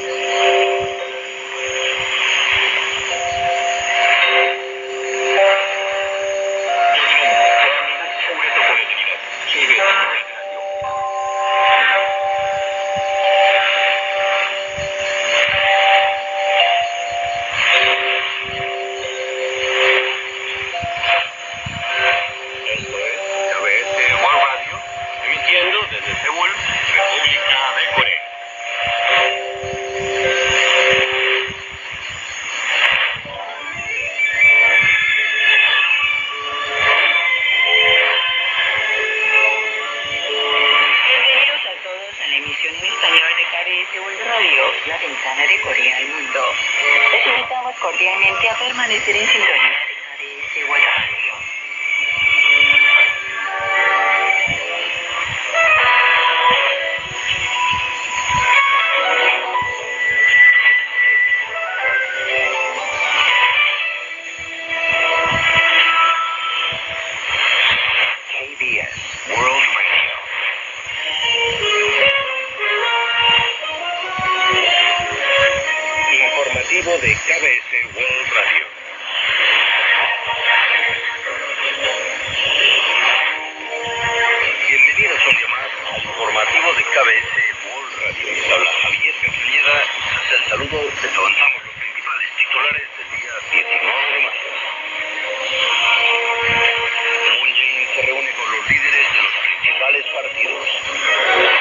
Música Seúl Radio, la ventana de Corea al mundo. Les invitamos cordialmente a permanecer en sintonía de KBS KBS World Radio. Bienvenidos un día más al informativo de KBS World Radio. Les habla Javier Castañeda tras el saludo les avanzamos los principales titulares del día 19 de mayo. Moon Jae-in se reúne con los líderes de los principales partidos.